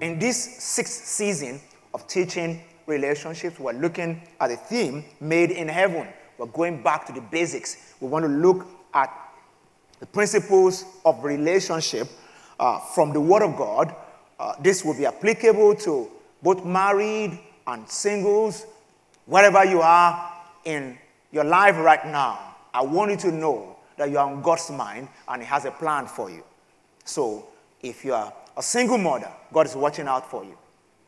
In this sixth season of teaching relationships, we're looking at a theme made in heaven. We're going back to the basics. We want to look at the principles of relationship uh, from the Word of God. Uh, this will be applicable to both married and singles, wherever you are in your life right now. I want you to know that you are on God's mind and He has a plan for you. So, if you are a single mother, God is watching out for you.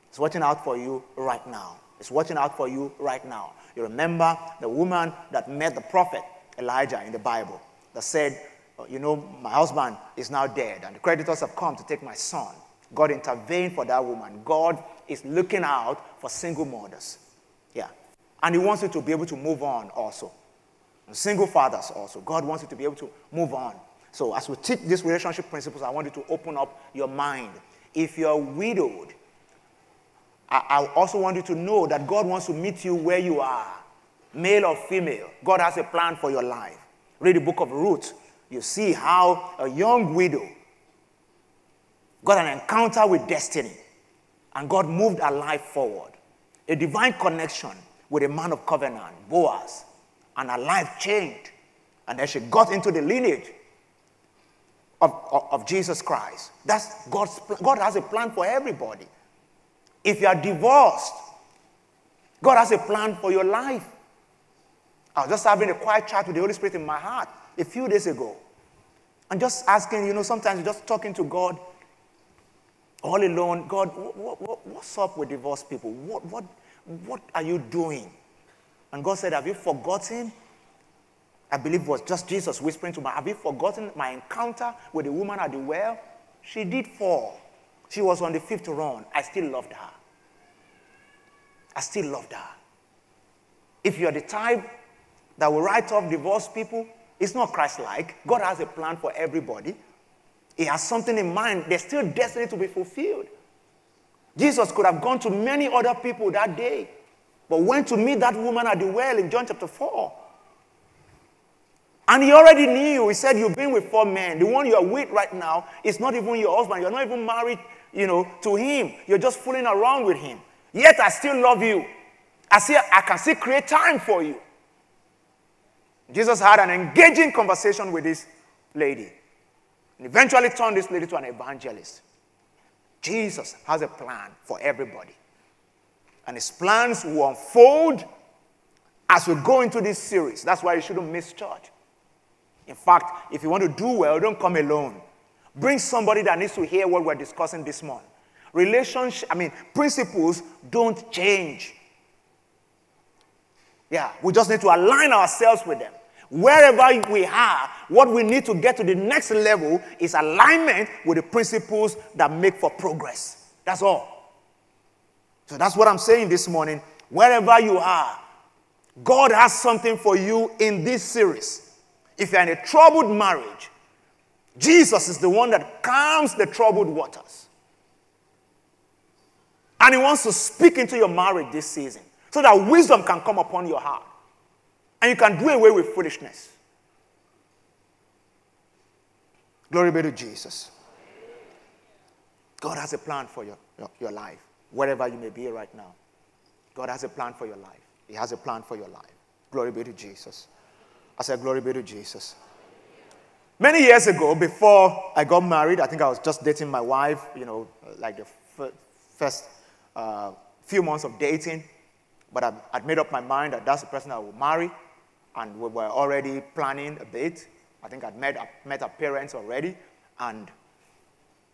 He's watching out for you right now. He's watching out for you right now. You remember the woman that met the prophet Elijah in the Bible that said, uh, You know, my husband is now dead, and the creditors have come to take my son. God intervened for that woman. God is looking out for single mothers. Yeah. And He wants you to be able to move on also. And single fathers also. God wants you to be able to move on. So, as we teach these relationship principles, I want you to open up your mind. If you're widowed, I, also want you to know that God wants to meet you where you are, male or female. God has a plan for your life. Read the book of Ruth. You see how a young widow got an encounter with destiny, and God moved her life forward. A divine connection with a man of covenant, Boaz, and her life changed. And then she got into the lineage of, of, of Jesus Christ. That's God's God has a plan for everybody. If you are divorced, God has a plan for your life. I was just having a quiet chat with the Holy Spirit in my heart a few days ago. And just asking, you know, sometimes you're just talking to God all alone. God, what, what, what's up with divorced people? What, what, what are you doing? And God said, Have you forgotten? I believe it was just Jesus whispering to me, Have you forgotten my encounter with the woman at the well? She did fall. She was on the fifth run. I still loved her. I still loved her. If you're the type that will write off divorced people, it's not Christ like. God has a plan for everybody. He has something in mind. There's still destiny to be fulfilled. Jesus could have gone to many other people that day, but went to meet that woman at the well in John chapter 4. And he already knew. He said, You've been with four men. The one you're with right now is not even your husband. You're not even married you know, to him. You're just fooling around with him. Yet I still love you. I see I can still create time for you. Jesus had an engaging conversation with this lady and eventually turned this lady to an evangelist. Jesus has a plan for everybody. And his plans will unfold as we go into this series. That's why you shouldn't miss church. In fact, if you want to do well, don't come alone. Bring somebody that needs to hear what we're discussing this morning. Relationship, I mean, principles don't change. Yeah, we just need to align ourselves with them. Wherever we are, what we need to get to the next level is alignment with the principles that make for progress. That's all. So that's what I'm saying this morning. Wherever you are, God has something for you in this series. If you're in a troubled marriage, Jesus is the one that calms the troubled waters. And He wants to speak into your marriage this season so that wisdom can come upon your heart and you can do away with foolishness. Glory be to Jesus. God has a plan for your, your, your, life, wherever you may be right now. God has a plan for your life. He has a plan for your life. Glory be to Jesus. I said, Glory be to Jesus. Many years ago, before I got married, I think I was just dating my wife, you know, like the f- first uh, few months of dating. But I'd, I'd made up my mind that that's the person I would marry. And we were already planning a date. I think I'd met, I'd met her parents already. And,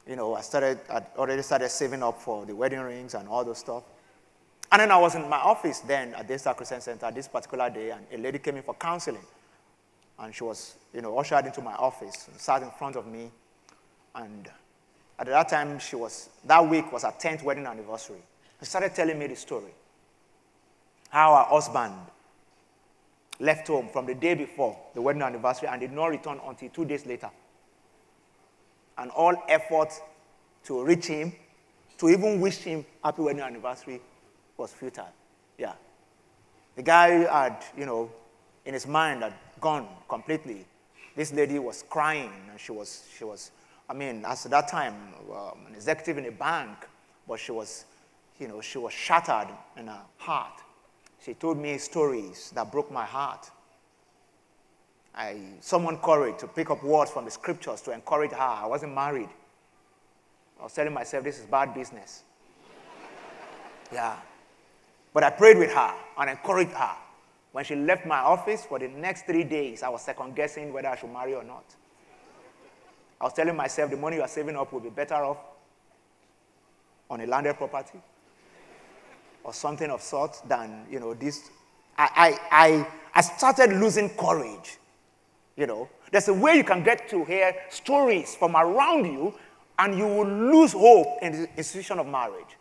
you know, I started, I'd already started saving up for the wedding rings and all those stuff. And then I was in my office then at Daystar Christian Center this particular day, and a lady came in for counseling. And she was, you know, ushered into my office and sat in front of me. And at that time, she was, that week was her 10th wedding anniversary. She started telling me the story. How her husband left home from the day before the wedding anniversary and did not return until two days later. And all effort to reach him, to even wish him happy wedding anniversary, was futile. Yeah. The guy had, you know, in his mind had gone completely. This lady was crying, and she was, she was I mean, as at that time, um, an executive in a bank, but she was, you know, she was shattered in her heart. She told me stories that broke my heart. I summoned courage to pick up words from the scriptures to encourage her. I wasn't married. I was telling myself, this is bad business. yeah. But I prayed with her and encouraged her. When she left my office for the next three days, I was second guessing whether I should marry or not. I was telling myself the money you are saving up will be better off on a landed property or something of sort than, you know, this. I, I, I, I started losing courage. You know, there's a way you can get to hear stories from around you and you will lose hope in the institution of marriage.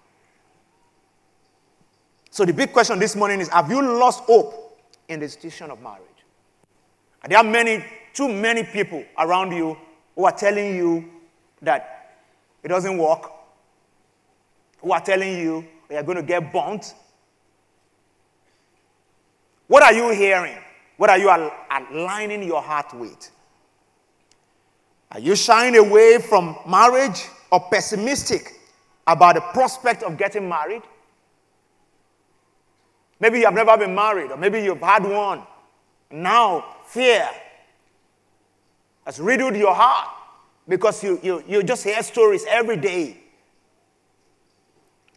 So the big question this morning is have you lost hope in the institution of marriage? And there are many, too many people around you who are telling you that it doesn't work, who are telling you you're going to get burnt. What are you hearing? What are you aligning your heart with? Are you shying away from marriage or pessimistic about the prospect of getting married? Maybe you have never been married, or maybe you've had one. Now, fear has riddled your heart because you, you, you just hear stories every day.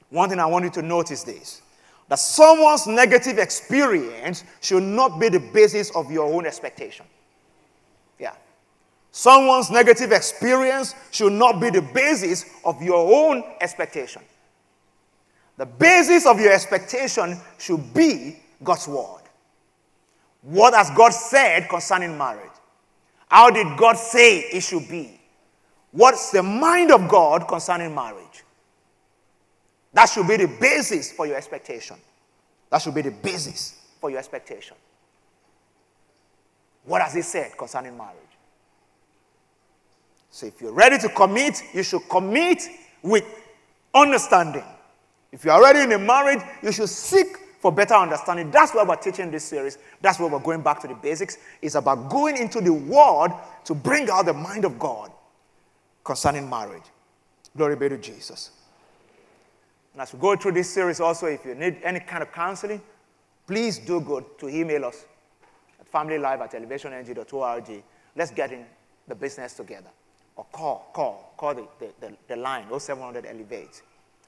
One thing I want you to notice this that someone's negative experience should not be the basis of your own expectation. Yeah. Someone's negative experience should not be the basis of your own expectation. The basis of your expectation should be God's word. What has God said concerning marriage? How did God say it should be? What's the mind of God concerning marriage? That should be the basis for your expectation. That should be the basis for your expectation. What has He said concerning marriage? So if you're ready to commit, you should commit with understanding. If you're already in a marriage, you should seek for better understanding. That's why we're teaching this series. That's why we're going back to the basics. It's about going into the Word to bring out the mind of God concerning marriage. Glory be to Jesus. And as we go through this series, also, if you need any kind of counseling, please do go to email us at familylife at elevationng.org. Let's get in the business together. Or call, call, call the, the, the, the line 0700 Elevate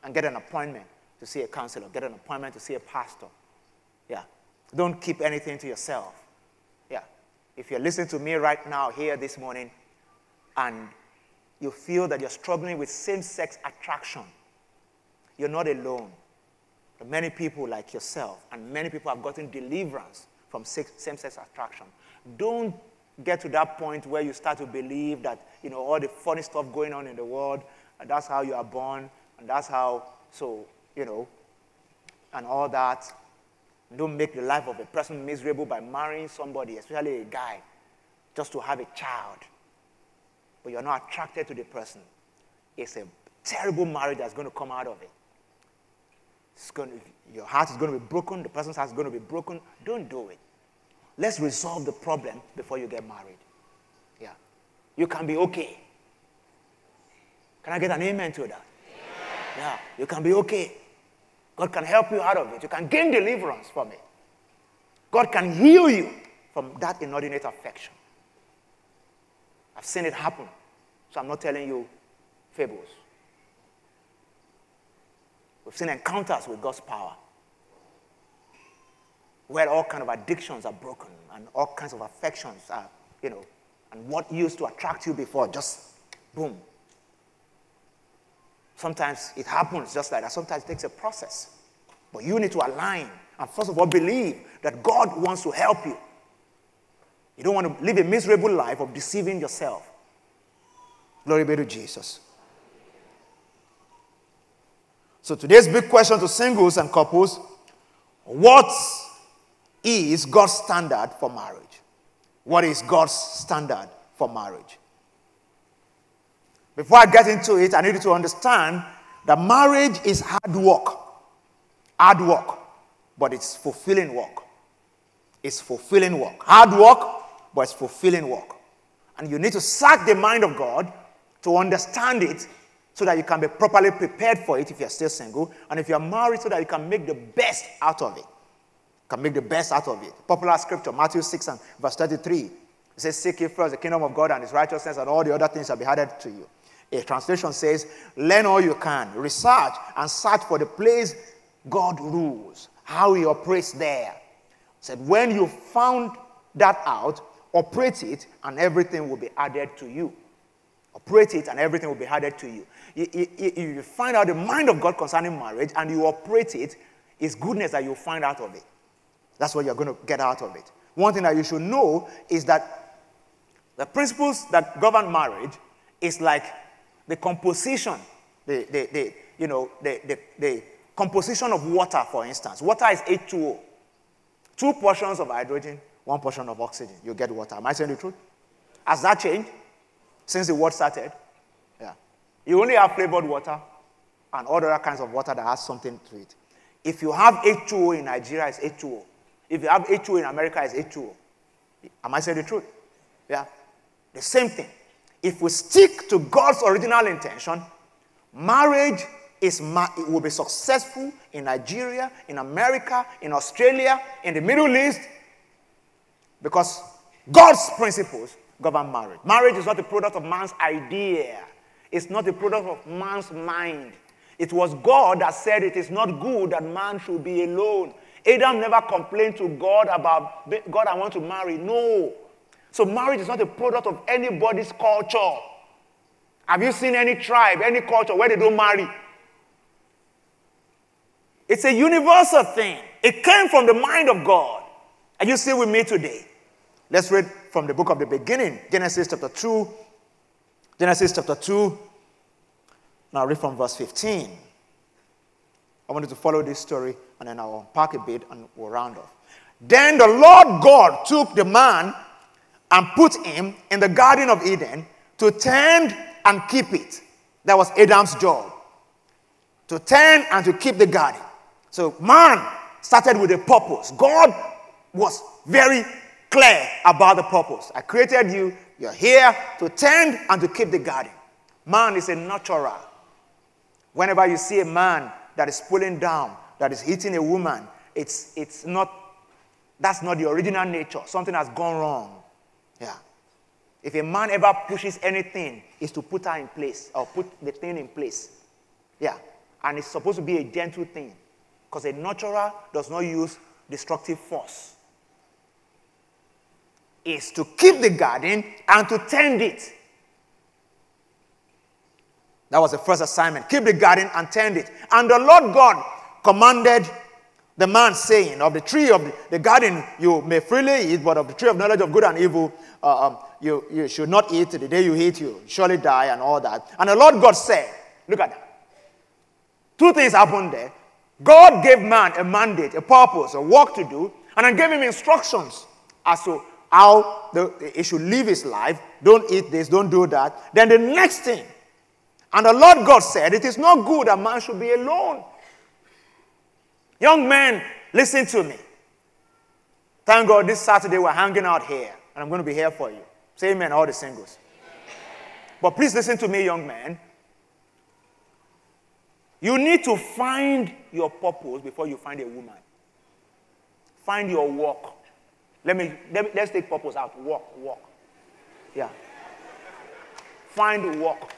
and get an appointment to see a counselor, get an appointment to see a pastor. Yeah. Don't keep anything to yourself. Yeah. If you're listening to me right now here this morning and you feel that you're struggling with same sex attraction, you're not alone. Are many people like yourself, and many people have gotten deliverance from same sex attraction. Don't get to that point where you start to believe that you know all the funny stuff going on in the world, and that's how you are born, and that's how, so, you know, and all that. Don't make the life of a person miserable by marrying somebody, especially a guy, just to have a child. But you're not attracted to the person. It's a terrible marriage that's going to come out of it. It's going to, your heart is going to be broken, the person's heart is going to be broken. Don't do it. Let's resolve the problem before you get married. Yeah. You can be okay. Can I get an amen to that? Yeah, you can be okay. God can help you out of it. You can gain deliverance from it. God can heal you from that inordinate affection. I've seen it happen. So I'm not telling you fables. We've seen encounters with God's power where all kinds of addictions are broken and all kinds of affections are, you know, and what used to attract you before just boom, Sometimes it happens just like that. Sometimes it takes a process. But you need to align and first of all believe that God wants to help you. You don't want to live a miserable life of deceiving yourself. Glory be to Jesus. So today's big question to singles and couples what is God's standard for marriage? What is God's standard for marriage? Before I get into it, I need you to understand that marriage is hard work. Hard work, but it's fulfilling work. It's fulfilling work. Hard work, but it's fulfilling work. And you need to sack the mind of God to understand it so that you can be properly prepared for it if you're still single, and if you're married, so that you can make the best out of it. Can make the best out of it. Popular scripture, Matthew 6 and verse 33. It says, Seek ye first the kingdom of God and his righteousness, and all the other things shall be added to you. A translation says, Learn all you can, research and search for the place God rules, how he operates there. Said, when you found that out, operate it, and everything will be added to you. Operate it, and everything will be added to you. If you find out the mind of God concerning marriage and you operate it, it's goodness that you find out of it. That's what you're going to get out of it. One thing that you should know is that the principles that govern marriage is like the composition, the, the, the you know, the, the, the composition of water, for instance. Water is H2O. Two portions of hydrogen, one portion of oxygen. You get water. Am I saying the truth? Has that changed since the world started? Yeah. You only have flavored water and all other kinds of water that has something to it. If you have H2O in Nigeria, it's H2O. If you have H2O in America, it's H2O. Am I saying the truth? Yeah. The same thing. If we stick to God's original intention, marriage is it will be successful in Nigeria, in America, in Australia, in the Middle East, because God's principles govern marriage. Marriage is not a product of man's idea. It's not a product of man's mind. It was God that said it is not good that man should be alone. Adam never complained to God about, God, I want to marry. No. So marriage is not a product of anybody's culture. Have you seen any tribe, any culture where they don't marry? It's a universal thing. It came from the mind of God. Are you still with me today? Let's read from the book of the beginning, Genesis chapter 2, Genesis chapter 2. Now read from verse 15. I want you to follow this story and then I'll unpack a bit and we'll round off. Then the Lord God took the man and put him in the Garden of Eden to tend and keep it. That was Adam's job. To tend and to keep the garden. So man started with a purpose. God was very clear about the purpose. I created you you're here to tend and to keep the garden. Man is a natural. Whenever you see a man that is pulling down, that is hitting a woman, it's, it's not, that's not the original nature. Something has gone wrong. Yeah. If a man ever pushes anything, is to put her in place or put the thing in place. Yeah. And it's supposed to be a gentle thing. Because a nurturer does not use destructive force is to keep the garden and to tend it. That was the first assignment. Keep the garden and tend it. And the Lord God commanded the man, saying, Of the tree of the, garden you may freely eat, but of the tree of knowledge of good and evil uh, um, you, you should not eat. The day you eat, you surely die, and all that. And the Lord God said, Look at that. Two things happened there. God gave man a mandate, a purpose, a work to do, and then gave him instructions as to how the, he should live his life. Don't eat this, don't do that. Then the next thing, and the Lord God said, It is not good a man should be alone. Young men, listen to me. Thank God this Saturday we're hanging out here, and I'm going to be here for you. Say amen, all the singles. But please listen to me, young man. You need to find your purpose before you find a woman. Find your work. Let me, let me let's take purpose out. Work, work. Yeah. Find work.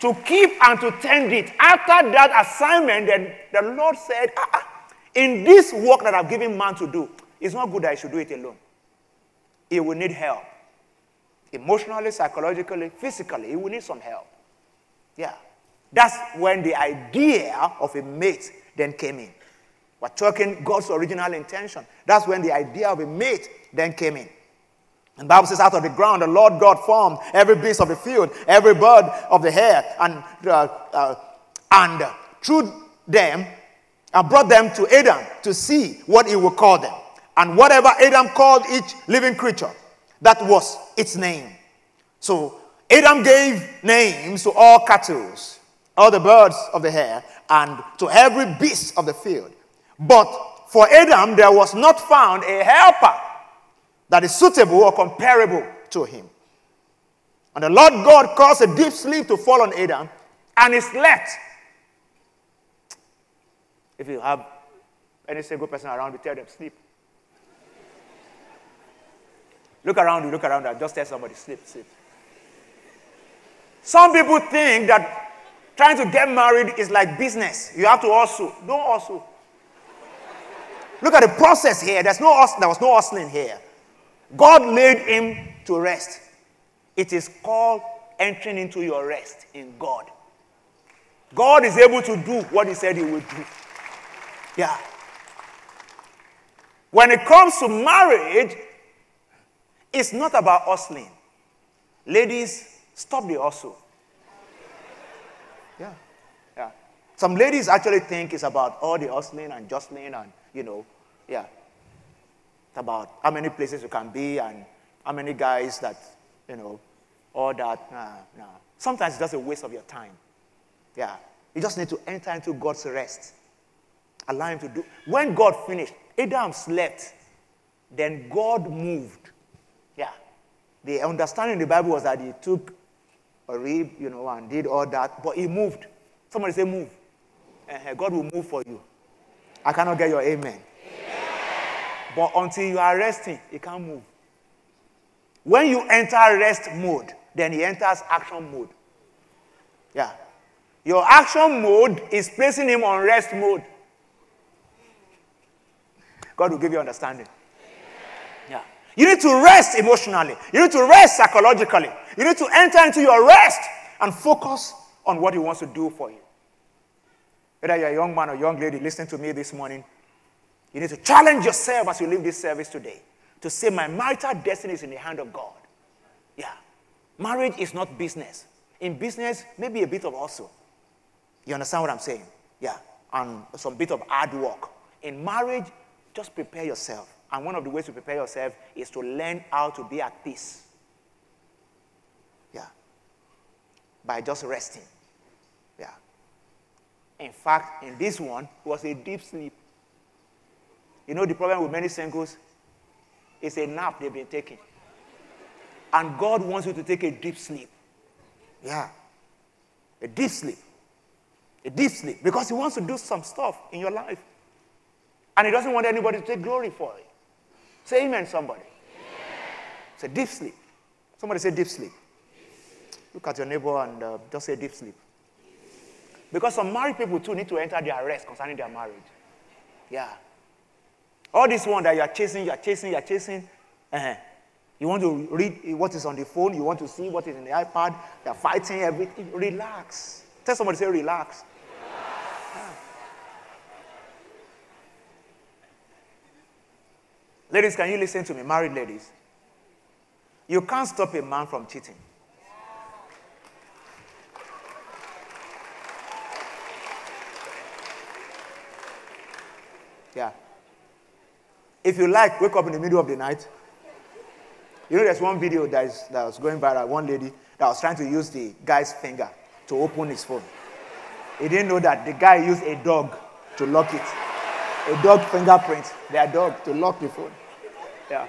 To keep and to tend it. After that assignment, then the Lord said, ah, ah, in this work that I've given man to do, it's not good that I should do it alone. He will need help. Emotionally, psychologically, physically, he will need some help. Yeah. That's when the idea of a mate then came in. We're talking God's original intention. That's when the idea of a mate then came in. And Bible says, out of the ground, the Lord God formed every beast of the field, every bird of the air, and, uh, uh, and threw them and brought them to Adam to see what he would call them. And whatever Adam called each living creature, that was its name. So Adam gave names to all cattle, all the birds of the air, and to every beast of the field. But for Adam, there was not found a helper that is suitable or comparable to him. And the Lord God caused a deep sleep to fall on Adam, and he slept. If you have any single person around you, tell them sleep. Look around you, look around you, just tell somebody sleep, sleep. Some people think that trying to get married is like business. You have to also. Don't also. Look at the process here. There's no, there was no hustling here. God laid him to rest. It is called entering into your rest in God. God is able to do what He said He would do. Yeah. When it comes to marriage, it's not about hustling. Ladies, stop the hustle. Yeah. Yeah. Some ladies actually think it's about all the hustling and jostling and, you know, yeah. About how many places you can be and how many guys that, you know, all that. Nah, nah. Sometimes it's just a waste of your time. Yeah. You just need to enter into God's rest. Allow Him to do. When God finished, Adam slept. Then God moved. Yeah. The understanding in the Bible was that He took a rib, you know, and did all that, but He moved. Somebody say, move. Uh, God will move for you. I cannot get your amen. But until you are resting, He can't move. When you enter rest mode, then he enters action mode. Yeah. Your action mode is placing him on rest mode. God will give you understanding. Yeah. You need to rest emotionally. You need to rest psychologically. You need to enter into your rest and focus on what he wants to do for you. Whether you're a young man or young lady listening to me this morning, you need to challenge yourself as you leave this service today to say, My marital destiny is in the hand of God. Yeah. Marriage is not business. In business, maybe a bit of also. You understand what I'm saying? Yeah. And some bit of hard work. In marriage, just prepare yourself. And one of the ways to prepare yourself is to learn how to be at peace. Yeah. By just resting. Yeah. In fact, in this one was a deep sleep. You know the problem with many singles? It's a nap they've been taking. And God wants you to take a deep sleep. Yeah. A deep sleep. A deep sleep. Because He wants to do some stuff in your life. And He doesn't want anybody to take glory for it. Say amen, somebody. A deep sleep. Somebody say deep sleep. Look at your neighbor and uh, just say deep sleep. Because some married people too need to enter their rest concerning their marriage. Yeah. All this one that you are chasing, you are chasing, you are chasing. Uh-huh. You want to read what is on the phone, you want to see what is in the iPad, they're fighting everything. Relax. Tell somebody, to say, relax. relax. Ladies, can you listen to me? Married ladies. You can't stop a man from cheating. Yeah. If you like, wake up in the middle of the night, you know, there's one video that, is, that was going viral. One lady that was trying to use the guy's finger to open his phone. He didn't know that the guy used a dog to lock it. A dog fingerprint, their dog, to lock the phone. Yeah.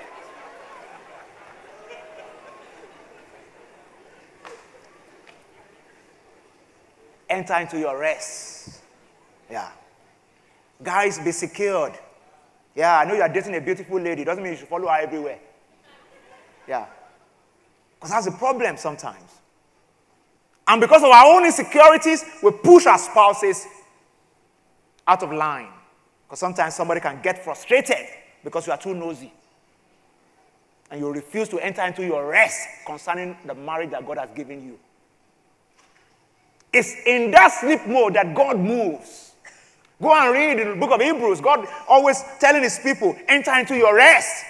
Enter into your rest. Yeah. Guys, be secured. Yeah, I know you are dating a beautiful lady. Doesn't mean you should follow her everywhere. Yeah. Because that's a problem sometimes. And because of our own insecurities, we push our spouses out of line. Because sometimes somebody can get frustrated because you are too nosy. And you refuse to enter into your rest concerning the marriage that God has given you. It's in that sleep mode that God moves. Go and read the book of Hebrews. God always telling his people, enter into your rest.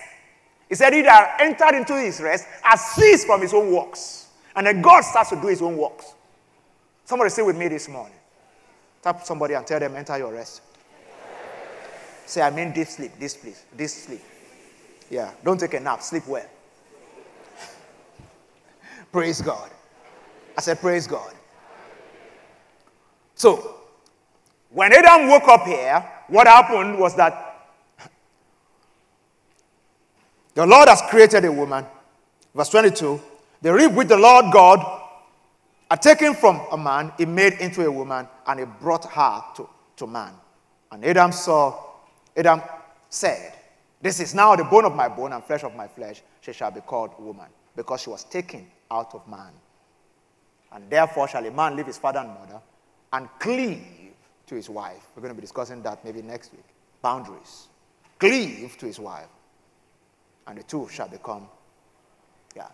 He said, He that entered into his rest has ceased from his own works. And then God starts to do his own works. Somebody say with me this morning. Tap somebody and tell them, enter your rest. Say, I mean deep sleep, this please, this sleep. Yeah, don't take a nap, sleep well. praise God. I said, praise God. So, when Adam woke up here, what happened was that the Lord has created a woman. Verse 22. The rib which the Lord God had taken from a man, he made into a woman, and he brought her to, to man. And Adam saw, Adam said, This is now the bone of my bone and flesh of my flesh. She shall be called woman, because she was taken out of man. And therefore shall a man leave his father and mother and cleave to his wife. We're going to be discussing that maybe next week. Boundaries. Cleave to his wife. And the two shall become, yeah.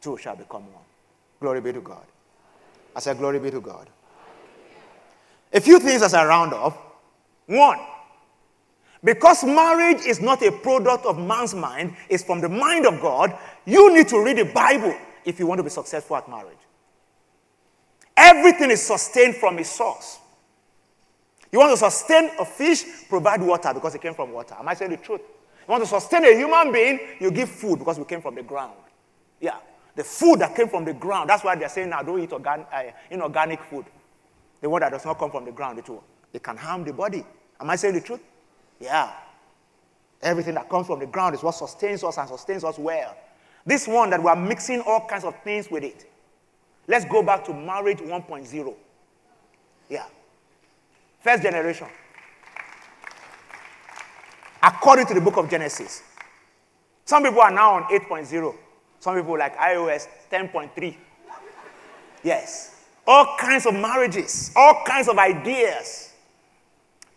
Two shall become one. Glory be to God. I said, Glory be to God. A few things as I round off. One, because marriage is not a product of man's mind, it's from the mind of God, you need to read the Bible if you want to be successful at marriage. Everything is sustained from a source. You want to sustain a fish, provide water because it came from water. Am I saying the truth? You want to sustain a human being, you give food because we came from the ground. Yeah. The food that came from the ground. That's why they're saying now don't eat organ, uh, inorganic food. The one that does not come from the ground, it, will, it can harm the body. Am I saying the truth? Yeah. Everything that comes from the ground is what sustains us and sustains us well. This one that we are mixing all kinds of things with it. Let's go back to marriage 1.0. Yeah. First generation. According to the book of Genesis. Some people are now on 8.0. Some people like iOS 10.3. Yes. All kinds of marriages, all kinds of ideas.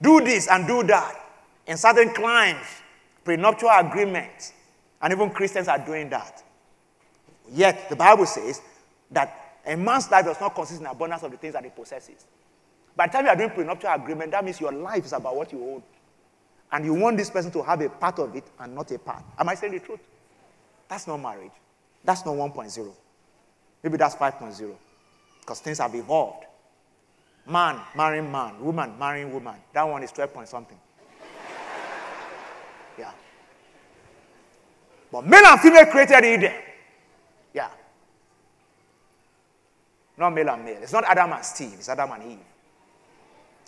Do this and do that. In certain climes, prenuptial agreements, and even Christians are doing that. Yet the Bible says that a man's life does not consist in abundance of the things that he possesses. By the time you are doing prenuptial agreement, that means your life is about what you own. And you want this person to have a part of it and not a part. Am I saying the truth? That's not marriage. That's not 1.0. Maybe that's 5.0. Because things have evolved. Man marrying man, woman marrying woman. That one is 12 point something. yeah. But male and female created Eden. Yeah. Not male and male. It's not Adam and Steve, it's Adam and Eve.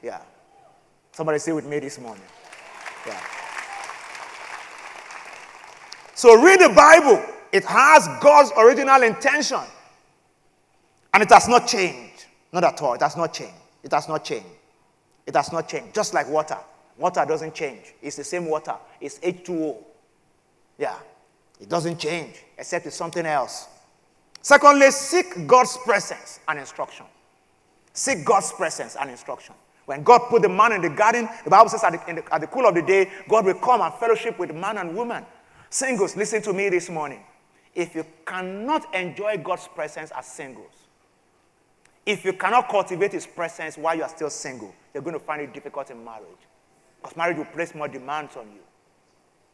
Yeah. Somebody say with me this morning. Yeah. So read the Bible. It has God's original intention. And it has not changed. Not at all. It has not changed. It has not changed. It has not changed. Just like water. Water doesn't change. It's the same water. It's H2O. Yeah. It doesn't change, except it's something else. Secondly, seek God's presence and instruction. Seek God's presence and instruction. When God put the man in the garden, the Bible says at the, the, at the cool of the day, God will come and fellowship with man and woman. Singles, listen to me this morning. If you cannot enjoy God's presence as singles, if you cannot cultivate His presence while you are still single, you're going to find it difficult in marriage. Because marriage will place more demands on you.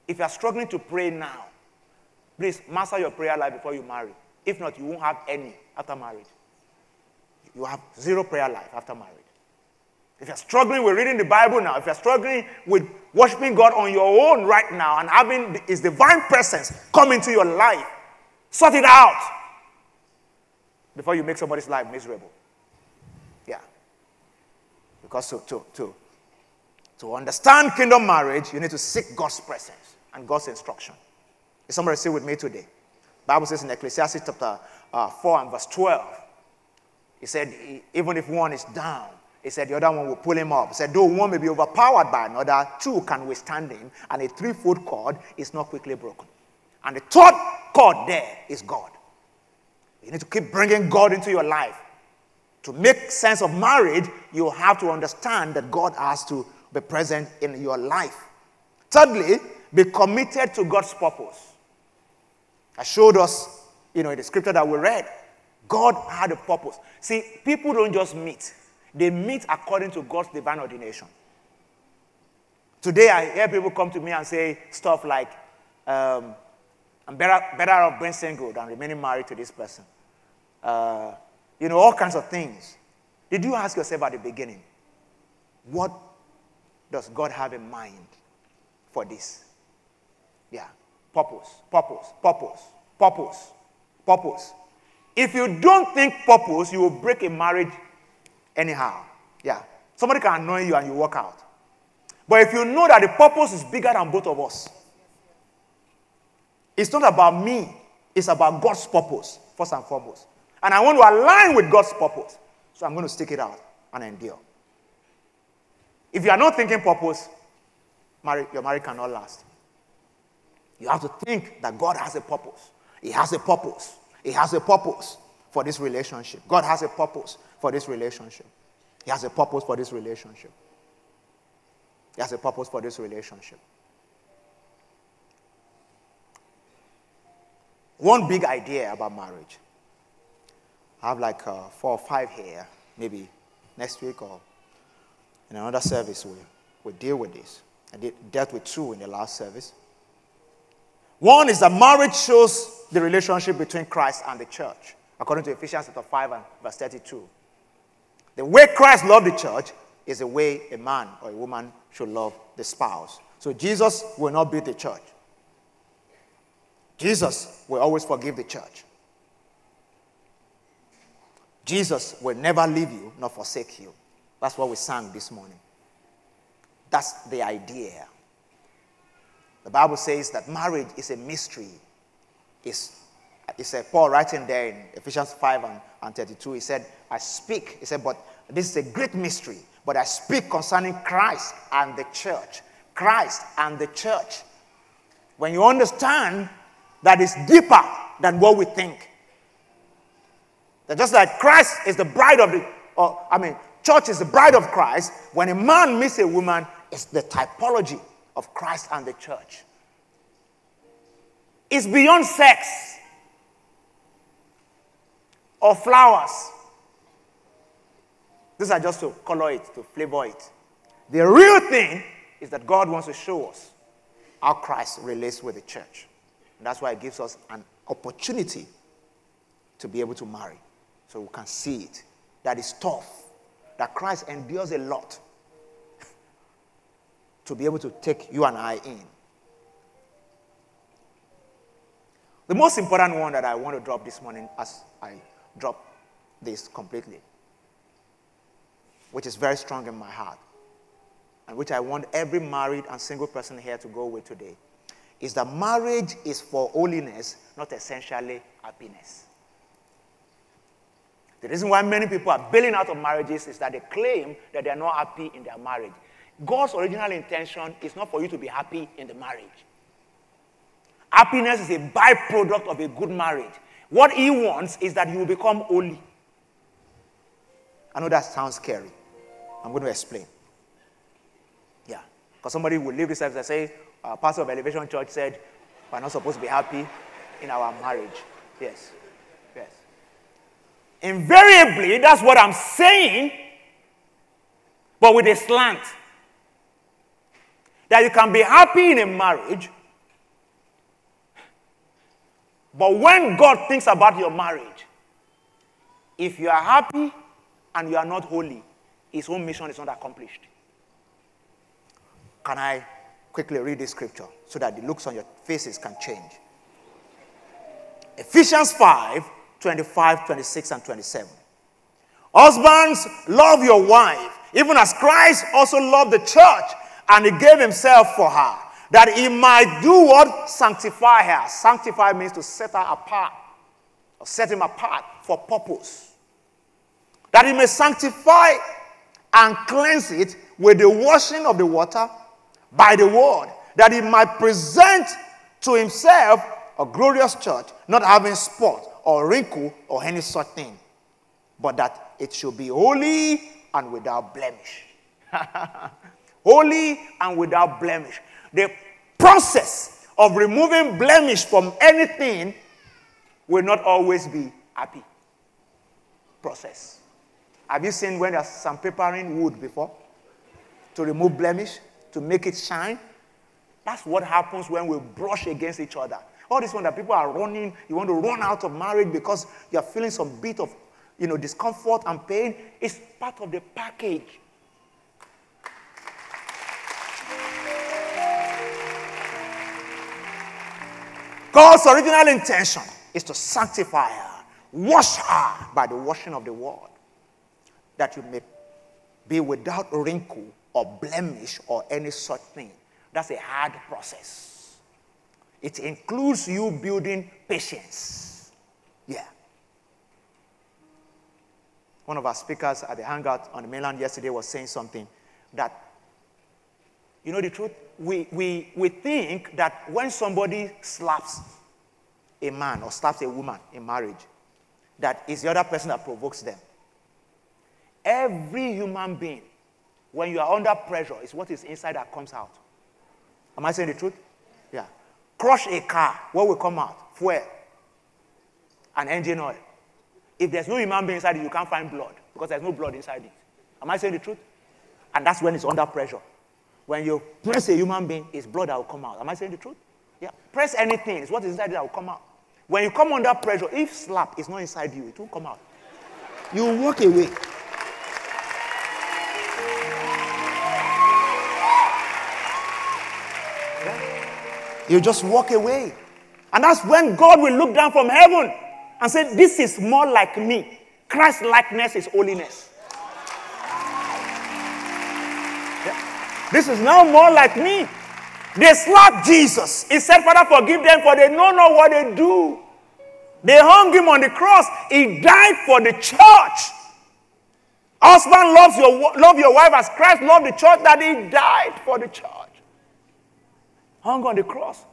If you are struggling to pray now, please master your prayer life before you marry. If not, you won't have any after marriage. You have zero prayer life after marriage. If you're struggling with reading the Bible now, if you're struggling with worshiping God on your own right now and having His divine presence come into your life, Sort it out before you make somebody's life miserable. Yeah. Because to, to, to, to understand kingdom marriage, you need to seek God's presence and God's instruction. Is somebody still with me today? Bible says in Ecclesiastes chapter uh, 4 and verse 12, he said, even if one is down, he said the other one will pull him up. He said, though one may be overpowered by another, two can withstand him, and a threefold cord is not quickly broken. And the third cord there is God. You need to keep bringing God into your life. To make sense of marriage, you have to understand that God has to be present in your life. Thirdly, be committed to God's purpose. I showed us, you know, in the scripture that we read, God had a purpose. See, people don't just meet, they meet according to God's divine ordination. Today, I hear people come to me and say stuff like, um, I'm better, better off being single than remaining married to this person. Uh, you know, all kinds of things. Did you ask yourself at the beginning, what does God have in mind for this? Yeah. Purpose, purpose, purpose, purpose, purpose. If you don't think purpose, you will break a marriage anyhow. Yeah. Somebody can annoy you and you walk out. But if you know that the purpose is bigger than both of us, It's not about me, it's about God's purpose, first and foremost. And I want to align with God's purpose. So I'm going to stick it out and endure. If you are not thinking purpose, marriage, your marriage cannot last. You have to think that God has a purpose. He has a purpose. He has a purpose for this relationship. God has a purpose for this relationship. He has a purpose for this relationship. He has a purpose for this relationship. One big idea about marriage. I have like uh, four or five here, maybe next week or in another service, we, we deal with this. I did, dealt with two in the last service. One is that marriage shows the relationship between Christ and the church, according to Ephesians chapter 5 and verse 32. The way Christ loved the church is the way a man or a woman should love the spouse. So Jesus will not beat the church. Jesus will always forgive the church. Jesus will never leave you nor forsake you. That's what we sang this morning. That's the idea. The Bible says that marriage is a mystery. It's, it's a, Paul writing there in Ephesians 5 and, and 32. He said, I speak. He said, but this is a great mystery. But I speak concerning Christ and the church. Christ and the church. When you understand that is deeper than what we think. That just like Christ is the bride of the, or, I mean, church is the bride of Christ. When a man meets a woman, it's the typology of Christ and the church. It's beyond sex or flowers. These are just to color it, to flavor it. The real thing is that God wants to show us how Christ relates with the church. And that's why it gives us an opportunity to be able to marry. So we can see it. That is tough. That Christ endures a lot to be able to take you and I in. The most important one that I want to drop this morning as I drop this completely, which is very strong in my heart, and which I want every married and single person here to go with today, is that marriage is for holiness, not essentially happiness. The reason why many people are bailing out of marriages is that they claim that they are not happy in their marriage. God's original intention is not for you to be happy in the marriage. Happiness is a byproduct of a good marriage. What He wants is that you will become holy. I know that sounds scary. I'm going to explain. Yeah. Because somebody will leave this service and say, uh, Pastor of Elevation Church said, We're not supposed to be happy in our marriage. Yes. Yes. Invariably, that's what I'm saying, but with a slant that you can be happy in a marriage, but when God thinks about your marriage, if you are happy and you are not holy, his own mission is not accomplished. Can I quickly read this scripture so that the looks on your faces can change? Ephesians 5 25, 26, and 27. Husbands, love your wife, even as Christ also loved the church and he gave himself for her that he might do what? Sanctify her. Sanctify means to set her apart or set him apart for purpose. That he may sanctify and cleanse it with the washing of the water by the word, that he might present to himself a glorious church, not having spot or wrinkle or any such thing, but that it should be holy and without blemish. holy and without blemish. The process of removing blemish from anything will not always be happy. Process. Have you seen when there's some preparing wood before to remove blemish, to make it shine? That's what happens when we brush against each other. All this one that people are running, you want to run out of marriage because you're feeling some bit of you know, discomfort and pain. It's part of the package. God's original intention is to sanctify her, wash her by the washing of the word, that you may be without wrinkle or blemish or any such thing. That's a hard process. It includes you building patience. Yeah. One of our speakers at the hangout on the mainland yesterday was saying something that, you know the truth? We, we, we think that when somebody slaps a man or slaps a woman in marriage, that it's the other person that provokes them. Every human being, when you are under pressure, is what is inside that comes out. Am I saying the truth? Yeah. Crush a car, what will come out? Fuel and engine oil. If there's no human being inside it, you can't find blood because there's no blood inside it. Am I saying the truth? And that's when it's under pressure. When you press a human being, it's blood that will come out. Am I saying the truth? Yeah. Press anything, it's what is inside that will come out. When you come under pressure, if slap is not inside you, it won't come out. You walk away. You just walk away. And that's when God will look down from heaven and say, This is more like me. Christ likeness is holiness. This is now more like me. They slapped Jesus. He said, Father, forgive them, for they know not what they do. They hung him on the cross. He died for the church. Husband loves your, love your wife as Christ loved the church, that he died for the church. Hung on the cross.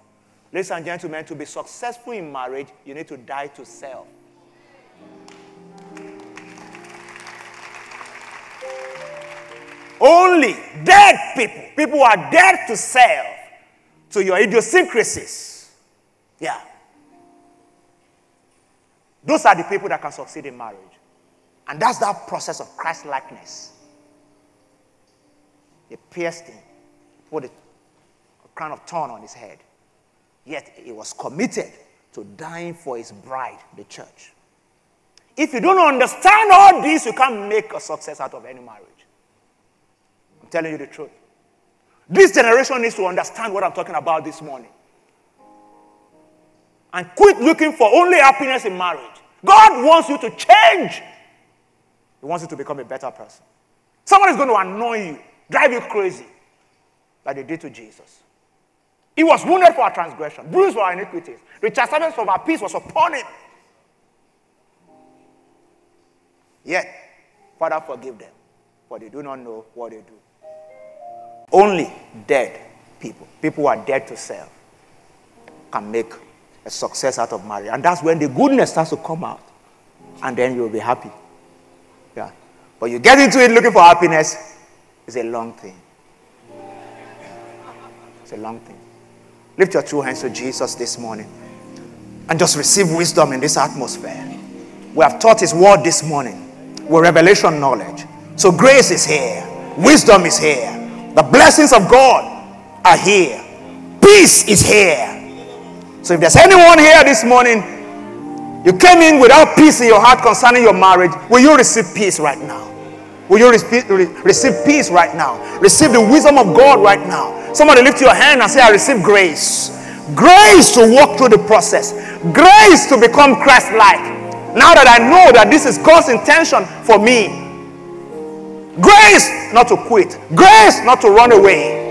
Ladies and gentlemen, to be successful in marriage, you need to die to self. Only dead people, people who are dead to self, to your idiosyncrasies. Yeah. Those are the people that can succeed in marriage. And that's that process of Christ likeness. They pierced him, put a crown of thorn on his head. Yet he was committed to dying for his bride, the church. If you don't understand all this, you can't make a success out of any marriage. Telling you the truth. This generation needs to understand what I'm talking about this morning. And quit looking for only happiness in marriage. God wants you to change. He wants you to become a better person. Someone is going to annoy you, drive you crazy, like they did to Jesus. He was wounded for our transgression, bruised for our iniquities. The chastisement of our peace was upon him. Yet, Father, forgive them, for they do not know what they do. Only dead people, people who are dead to self, can make a success out of marriage. And that's when the goodness starts to come out. And then you'll be happy. Yeah. But you get into it looking for happiness, it's a long thing. It's a long thing. Lift your two hands to Jesus this morning and just receive wisdom in this atmosphere. We have taught His word this morning with revelation knowledge. So grace is here, wisdom is here, the blessings of God are here, peace is here. So if there's anyone here this morning, you came in without peace in your heart concerning your marriage, will you receive peace right now? Will you receive peace right now? Receive the wisdom of God right now. Somebody lift your hand and say, I receive grace. Grace to walk through the process. Grace to become Christ like. Now that I know that this is God's intention for me. Grace not to quit. Grace not to run away.